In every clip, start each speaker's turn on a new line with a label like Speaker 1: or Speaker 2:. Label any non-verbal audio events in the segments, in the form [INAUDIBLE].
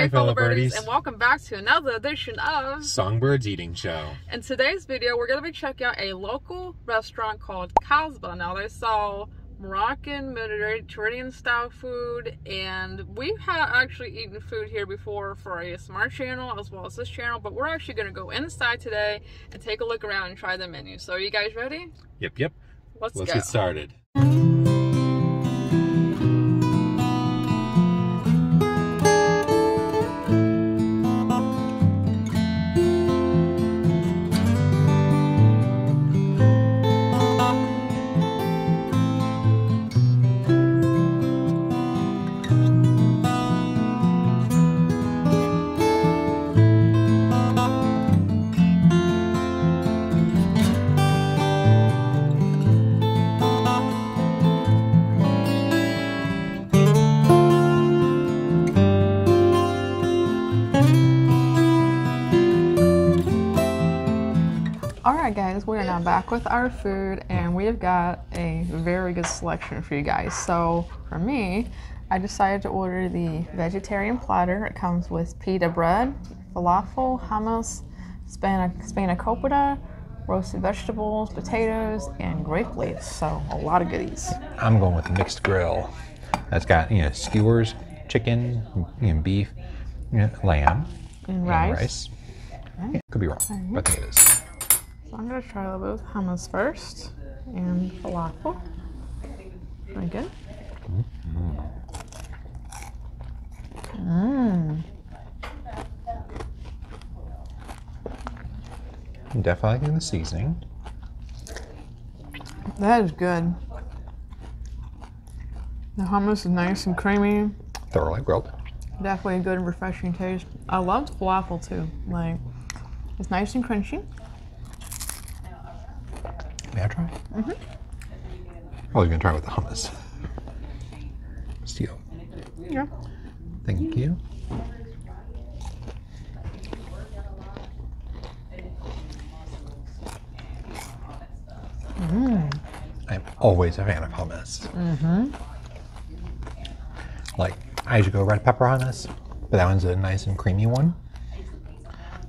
Speaker 1: Hi, fellow birdies.
Speaker 2: and welcome back to another edition of
Speaker 1: SongByrd's Eating Show.
Speaker 2: In today's video, we're going to be checking out a local restaurant called Casbah. Now, they sell Moroccan Mediterranean style food, and we've had actually eaten food here before for ASMR channel as well as this channel, but we're actually going to go inside today and take a look around and try the menu. So, are you guys ready?
Speaker 1: Yep, yep.
Speaker 2: Let's,
Speaker 1: Let's
Speaker 2: go.
Speaker 1: get started.
Speaker 2: Back with our food and we have got a very good selection for you guys. So for me, I decided to order the vegetarian platter. It comes with pita bread, falafel, hummus, spana- spanakopita, roasted vegetables, potatoes, and grape leaves. So a lot of goodies.
Speaker 3: I'm going with the mixed grill. That's got you know skewers, chicken, you know, beef, you know, lamb,
Speaker 2: And
Speaker 3: and
Speaker 2: rice.
Speaker 3: rice. Yeah, could be wrong, but it is.
Speaker 2: So I'm gonna try a little bit of hummus first and falafel. Very good. Mmm.
Speaker 3: Definitely liking the seasoning.
Speaker 2: That is good. The hummus is nice and creamy.
Speaker 3: Thoroughly grilled.
Speaker 2: Definitely a good and refreshing taste. I love falafel too. Like, it's nice and crunchy.
Speaker 3: May I try? Mm-hmm. Oh, you're gonna try with the hummus. Steel.
Speaker 2: Yeah.
Speaker 3: Thank you. I'm always a fan of hummus. Mm-hmm. Like, I usually go red pepper hummus, but that one's a nice and creamy one.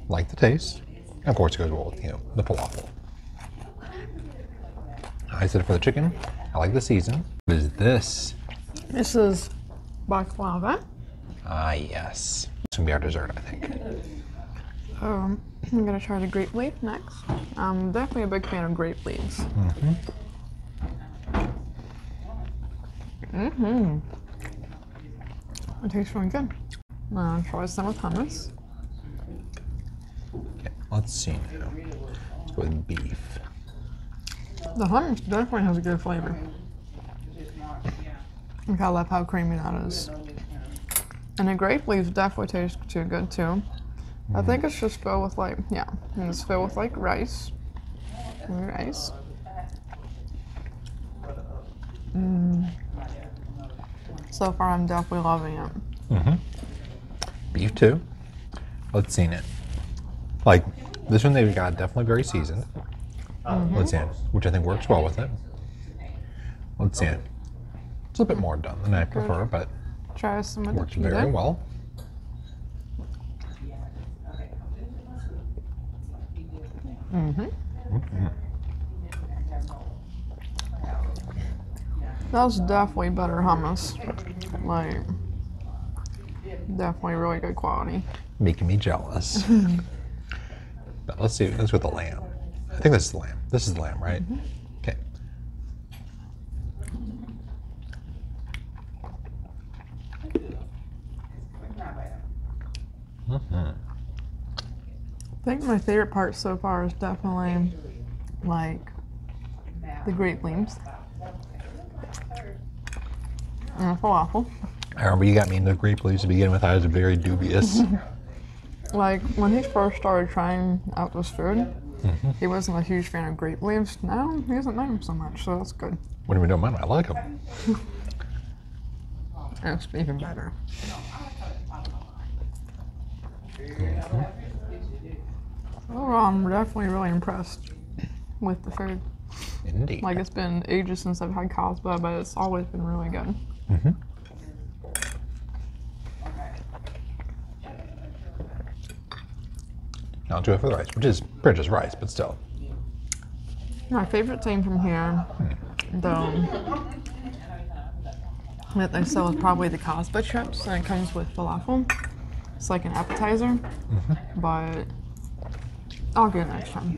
Speaker 3: Like the taste. Of course, it goes well with, you know, the falafel. I said it for the chicken, I like the season. What is this?
Speaker 2: This is baklava.
Speaker 3: Ah, yes. It's gonna be our dessert, I think.
Speaker 2: Um, I'm gonna try the grape leaf next. I'm definitely a big fan of grape leaves. Mm-hmm. Mm-hmm. It tastes really good. Now I'll try some with hummus.
Speaker 3: Okay, let's see now. Let's go with beef.
Speaker 2: The hummus definitely has a good flavor. Like, I love how creamy that is. And the grape leaves definitely taste too good too. I think it's just filled with like, yeah, and it's filled with like rice. Rice. Mm. So far, I'm definitely loving it. Mm-hmm.
Speaker 3: Beef too. Let's see it. Like this one, they've got definitely very seasoned. Um, mm-hmm. Let's see it, which I think works well with it. Let's. It's a bit more done than I prefer, but
Speaker 2: Try some of
Speaker 3: works very well. Mm-hmm. Mm-hmm.
Speaker 2: That's definitely better hummus. Like, definitely really good quality.
Speaker 3: Making me jealous. [LAUGHS] but let's see. Let's with the lamb. I think this is the lamb. This is the lamb, right? Mm-hmm. Okay.
Speaker 2: I think my favorite part so far is definitely like the grape leaves and the falafel.
Speaker 3: I remember you got me into grape leaves to begin with. I was very dubious. [LAUGHS]
Speaker 2: Like when he first started trying out this food, Mm-hmm. he wasn't a huge fan of grape leaves. Now he doesn't like them so much, so that's good.
Speaker 3: what do we don't mind? I like them. [LAUGHS]
Speaker 2: That's even better. Overall, I'm definitely really impressed with the food.
Speaker 3: Indeed.
Speaker 2: Like it's been ages since I've had Casbah, but it's always been really good. Mm-hmm.
Speaker 3: Not too good for the rice, which is pretty just rice, but still.
Speaker 2: My favorite thing from here, though, that they sell is probably the Casbah chips, and it comes with falafel. It's like an appetizer, but I'll get it next time.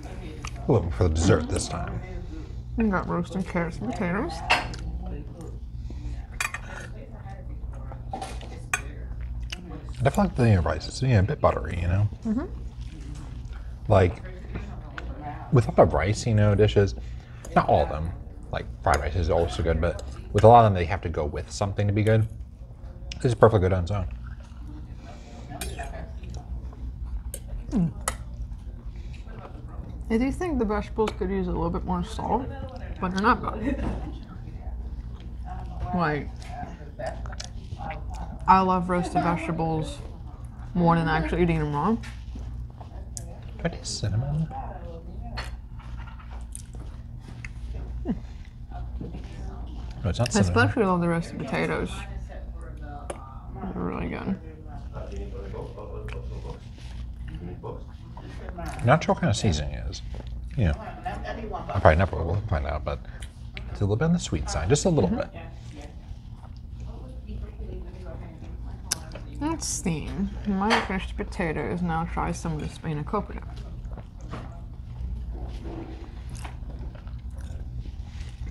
Speaker 3: We're looking for the dessert this time.
Speaker 2: We got roasted carrots and potatoes.
Speaker 3: I feel like the you know, rice is yeah, a bit buttery, you know? Mm-hmm. Like, with a lot of rice, you know, dishes, not all of them, like fried rice is also good, but with a lot of them, they have to go with something to be good. This is perfectly good on its own.
Speaker 2: I do think the vegetables could use a little bit more salt, but they're not bad. Like, I love roasted vegetables more than actually eating them raw.
Speaker 3: Do I taste cinnamon? Hmm. Oh, no, it's not cinnamon.
Speaker 2: especially love the roasted potatoes. They're really good.
Speaker 3: Not sure what kind of seasoning it is. You know, I probably never will find out, but it's a little bit on the sweet side, just a little bit.
Speaker 2: Let's see. My finished potatoes. Now try some of the spanakopita.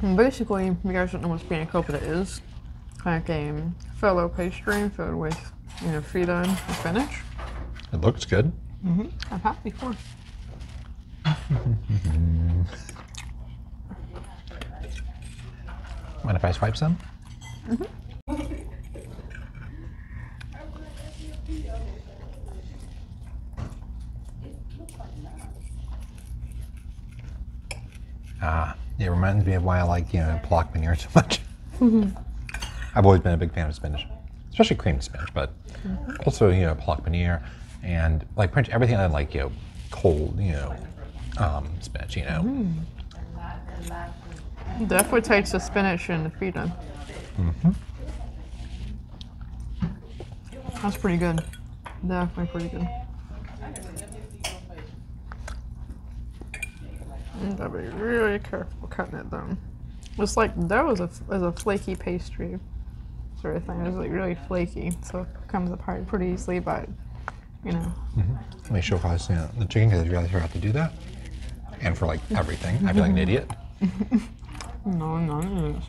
Speaker 2: And basically, if you guys don't know what spanakopita is, like a phyllo pastry filled with, you know, feta and spinach.
Speaker 3: It looks good. Mm-hmm.
Speaker 2: I've had it before.
Speaker 3: Mind if I swipe some? Mm-hmm. Ah, it reminds me of why I like you know palak paneer so much. I've always been a big fan of spinach, especially creamed spinach, but also you know palak paneer and like pretty much everything I like you know cold you know um, spinach you know.
Speaker 2: Definitely takes the spinach and the feta. That's pretty good. Definitely pretty good. Gotta be really careful cutting it down. It's like dough is a, is a flaky pastry sort of thing. It's like really flaky, so it comes apart pretty easily, but you know. Mm-hmm.
Speaker 3: Let me show how you know, the chicken because I really forgot to do that, and for like everything, I feel like an [LAUGHS] idiot.
Speaker 2: No, no, no,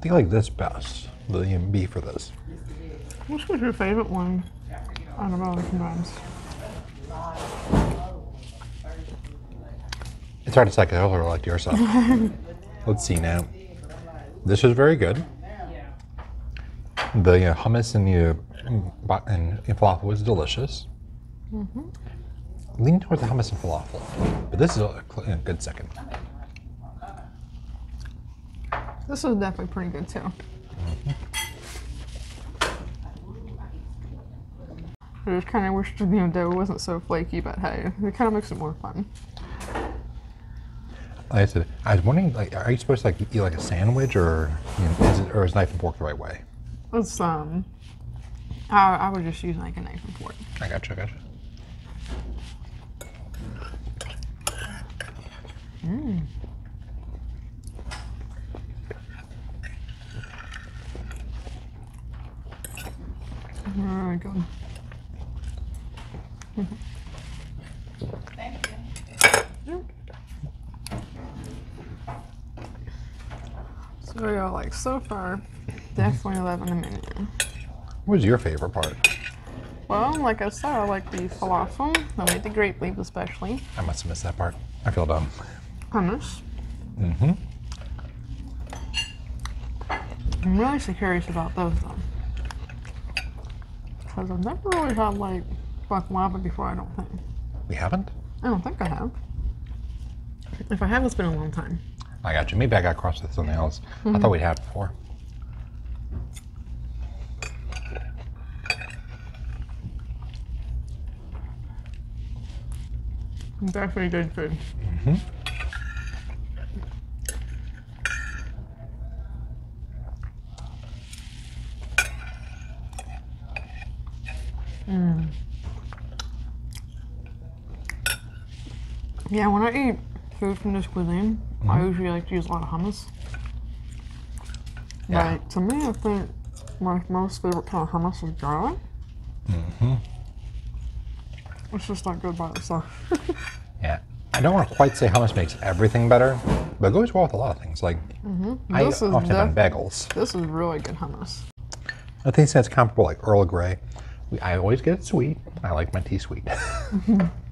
Speaker 3: I think I like this best. The beef for this.
Speaker 2: Which was your favorite one all the combines?
Speaker 3: It's hard to say because I also like your stuff. [LAUGHS] Let's see now. This is very good. The uh, hummus and the uh, and, and falafel was delicious. Lean toward the hummus and falafel, but this is a, a good second.
Speaker 2: This is definitely pretty good too. I just kind of wish the you know, dough wasn't so flaky, but hey, it kind of makes it more fun.
Speaker 3: Like I said, I was wondering, like, are you supposed to like eat like a sandwich, or you know, is it, or is knife and fork the right way?
Speaker 2: It's um, I, I would just use like a knife and fork.
Speaker 3: I gotcha, I gotcha.
Speaker 2: Very good. So yeah, like so far, definitely loving the menu.
Speaker 3: What was your favorite part?
Speaker 2: Well, like I said, I like the falafel. I like the grape leaf especially.
Speaker 3: I must have missed that part. I feel dumb.
Speaker 2: Hummus.
Speaker 3: Mm-hmm.
Speaker 2: I'm really so curious about those though. Because I've never really had like baklava before, I don't think.
Speaker 3: We haven't.
Speaker 2: I don't think I have. If I have, it's been a long time.
Speaker 3: I got you. Maybe I got crossed with something else. I mm-hmm. thought we'd had before.
Speaker 2: Definitely good food. Mm-hmm. Yeah, when I eat food from this cuisine, I mm-hmm. usually like to use a lot of hummus.
Speaker 3: Yeah.
Speaker 2: But to me, I think my most favorite kind of hummus is garlic.
Speaker 3: Mm-hmm.
Speaker 2: It's just not good by itself. [LAUGHS]
Speaker 3: Yeah. I don't want to quite say hummus makes everything better, but it goes well with a lot of things. Like, mm-hmm. I
Speaker 2: This is
Speaker 3: often
Speaker 2: def-
Speaker 3: bagels.
Speaker 2: this is really good hummus.
Speaker 3: I think that's comparable, like Earl Grey. I always get it sweet. I like my tea sweet. Mm-hmm. [LAUGHS]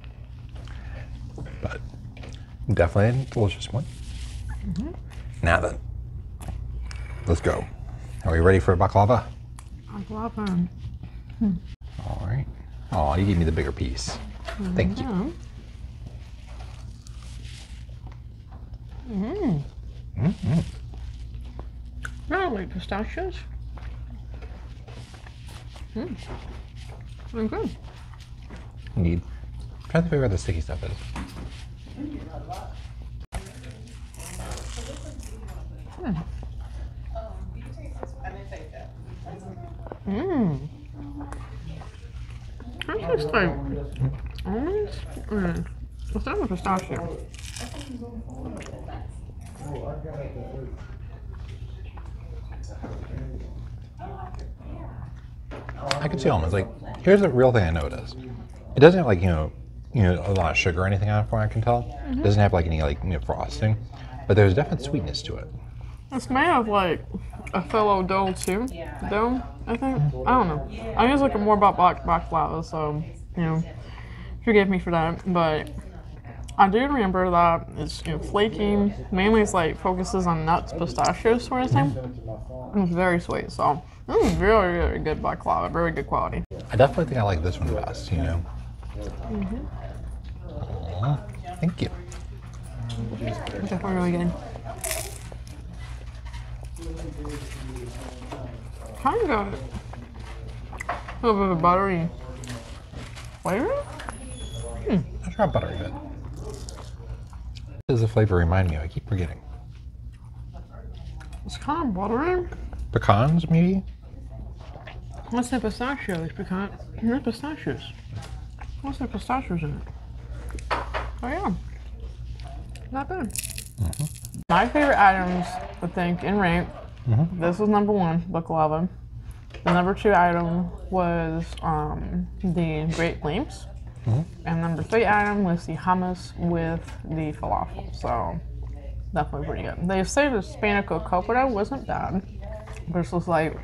Speaker 3: definitely a delicious one. Mm-hmm. Now then, let's go. Are we ready for baklava?
Speaker 2: Baklava. love them.
Speaker 3: All right. Oh, you gave me the bigger piece. Thank you. Mmm.
Speaker 2: I like pistachios. Mm. They're good.
Speaker 3: Need. Trying to figure out where the sticky stuff is.
Speaker 2: Mmm. That tastes like almonds. Mm. It's not a pistachio.
Speaker 3: I can see almonds. Like, here's the real thing I noticed. It doesn't have like you know, you know, a lot of sugar or anything on it. From what I can tell, it doesn't have like any like you know, frosting, but there's definite sweetness to it.
Speaker 2: It's made of like a phyllo dough too. Dough, I think. I don't know. I was looking more about black baklava, so you know, forgive me for that. But I do remember that it's you know flaky. Mainly, it's like focuses on nuts, pistachios, sort of thing. And it's very sweet. So this is really, really good baklava. Very good quality.
Speaker 3: I definitely think I like this one best. You know. Aw, thank you.
Speaker 2: Definitely really good. Kind of a little bit of a buttery flavor.
Speaker 3: Hmm, not sure how buttery it. Does the flavor remind me of? I keep forgetting.
Speaker 2: It's kind of buttery.
Speaker 3: Pecans, maybe?
Speaker 2: What's that pistachios? Pecan? Not pistachios. What's that pistachios in it? Oh yeah, not bad. Mm-hmm. My favorite items, I think, in rank. Mm-hmm. This was number one, baklava. The number two item was um, the Great Flames. Mm-hmm. And number three item was the hummus with the falafel. So definitely pretty good. They say the Spanico coppola wasn't bad. But it's just like,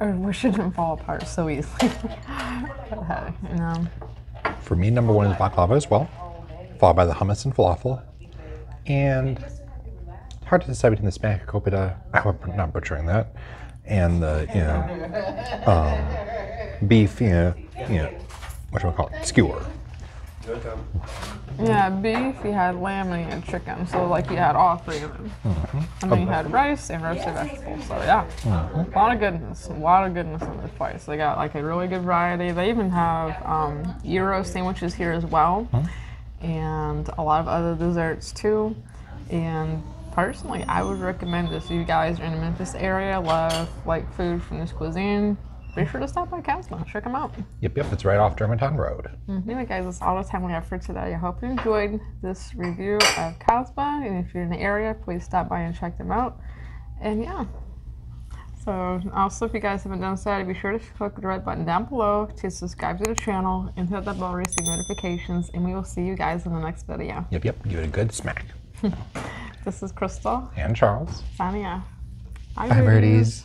Speaker 2: I wish it didn't fall apart so easily. [LAUGHS] but hey, you know.
Speaker 3: For me, number one is baklava as well, followed by the hummus and falafel. And hard to decide between the Spanish copita, I hope I'm not butchering that, and the, you know, um, beef, you know, you know, what should we call it? Skewer.
Speaker 2: Yeah, beef, you had lamb, and you had chicken. So, like, you had all three of them. And then you had rice and roasted vegetables. So, yeah, a lot of goodness. A lot of goodness in this place. They got, like, a really good variety. They even have um, gyro sandwiches here as well. And a lot of other desserts, too. And personally, I would recommend this if you guys are in the Memphis area, love, like, food from this cuisine. Be sure to stop by Casbah. Check them out.
Speaker 3: Yep, yep, it's right off Germantown Road. Mm-hmm.
Speaker 2: Anyway, guys, that's all the time we have for today. I hope you enjoyed this review of Casbah, and if you're in the area, please stop by and check them out. And yeah. So, also, if you guys haven't done so, be sure to click the red button down below to subscribe to the channel and hit that bell to receive notifications. And we will see you guys in the next video.
Speaker 3: Yep, yep, give it a good smack. [LAUGHS]
Speaker 2: This is Crystal
Speaker 3: And Charles.
Speaker 2: signing off. Bye,
Speaker 3: Bye, birdies.